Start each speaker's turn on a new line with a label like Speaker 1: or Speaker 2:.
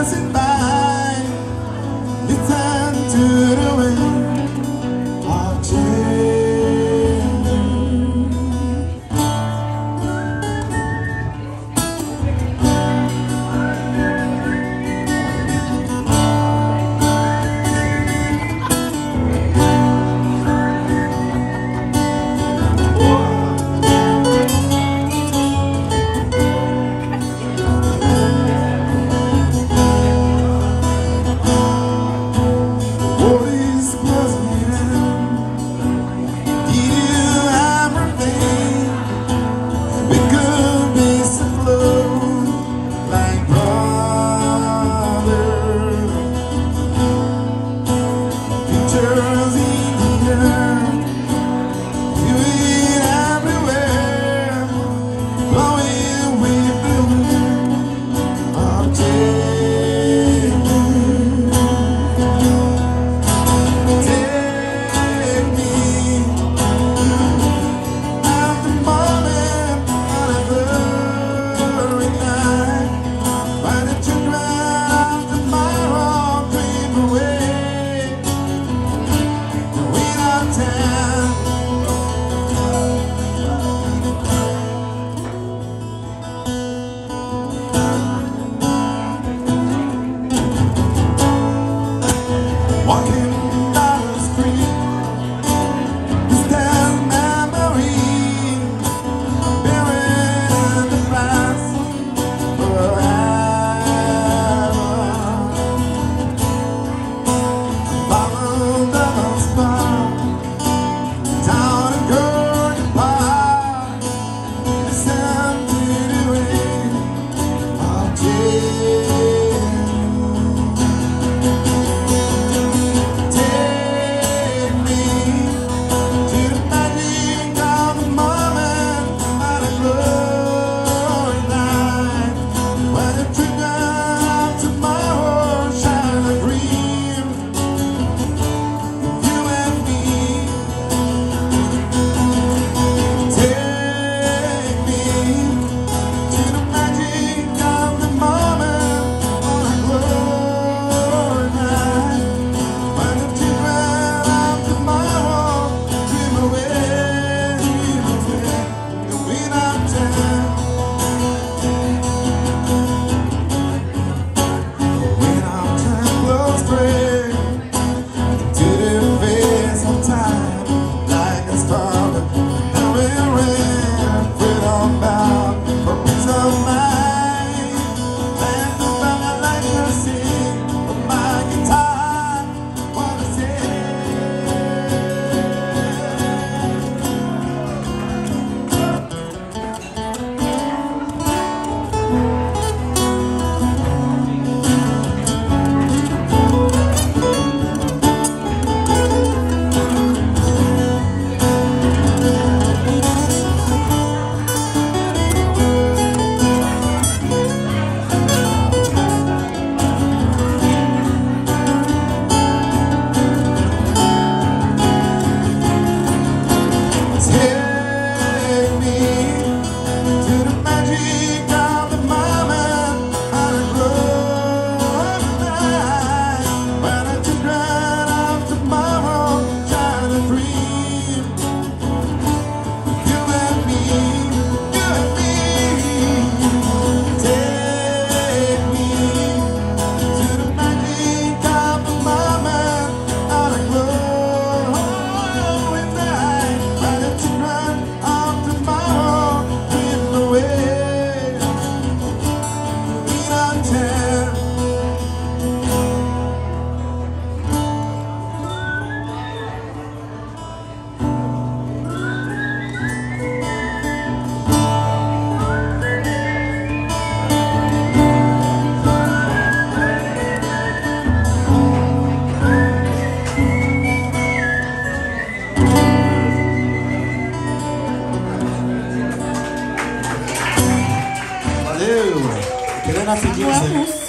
Speaker 1: ダンス walking Hace 15.